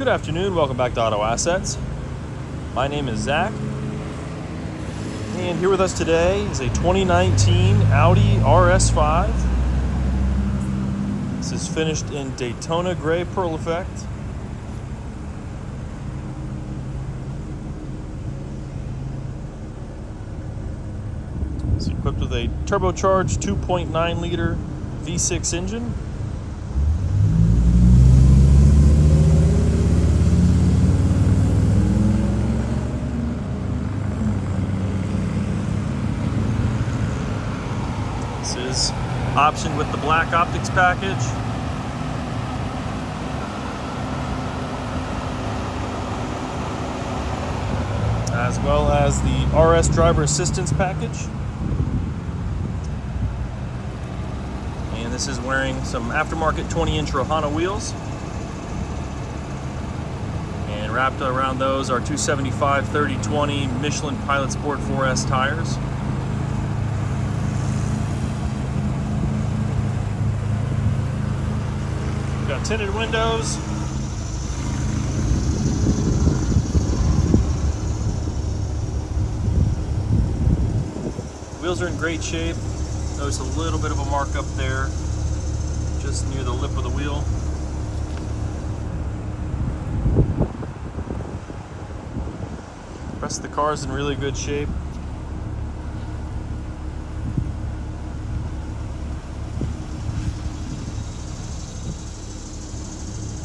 Good afternoon, welcome back to Auto Assets. My name is Zach, and here with us today is a 2019 Audi RS5. This is finished in Daytona Gray Pearl Effect. It's equipped with a turbocharged 2.9 liter V6 engine. This is optioned with the black optics package. As well as the RS driver assistance package. And this is wearing some aftermarket 20 inch Rohana wheels. And wrapped around those are 275 30 20 Michelin Pilot Sport 4S tires. Got tinted windows. Wheels are in great shape. Notice a little bit of a mark up there, just near the lip of the wheel. rest of the car is in really good shape.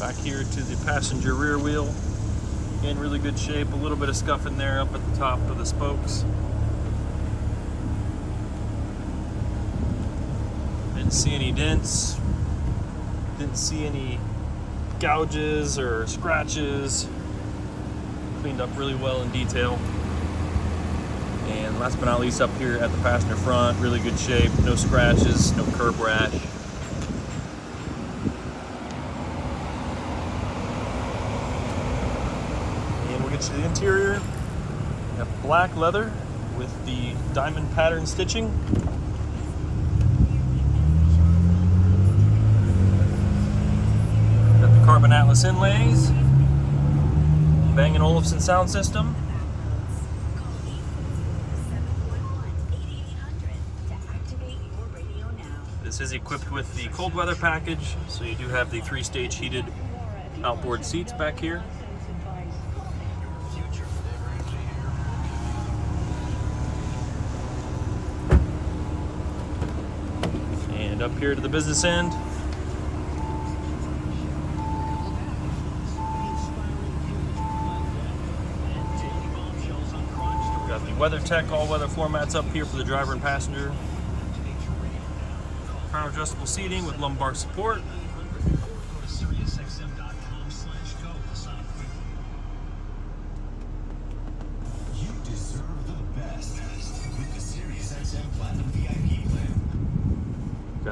Back here to the passenger rear wheel. In really good shape. A little bit of scuff in there up at the top of the spokes. Didn't see any dents. Didn't see any gouges or scratches. Cleaned up really well in detail. And last but not least, up here at the passenger front, really good shape. No scratches, no curb rash. To the interior. We have black leather with the diamond pattern stitching. Got the carbon atlas inlays. Bang & Olufsen sound system. This is equipped with the cold weather package, so you do have the three-stage heated outboard seats back here. And up here to the business end, got the WeatherTech all-weather floor mats up here for the driver and passenger. Power adjustable seating with lumbar support.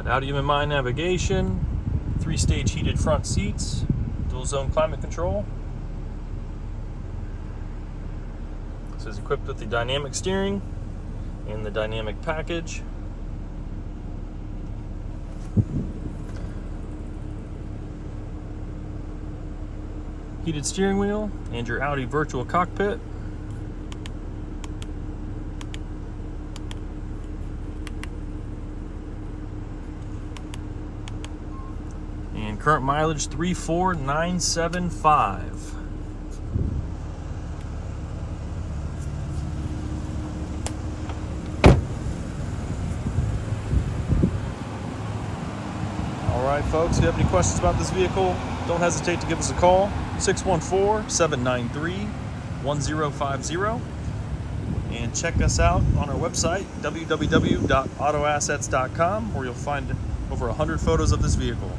Got Audi MMI navigation, three-stage heated front seats, dual zone climate control. This is equipped with the dynamic steering and the dynamic package. Heated steering wheel and your Audi virtual cockpit. Current mileage 34975. All right, folks, if you have any questions about this vehicle, don't hesitate to give us a call 614 793 1050 and check us out on our website www.autoassets.com where you'll find over 100 photos of this vehicle.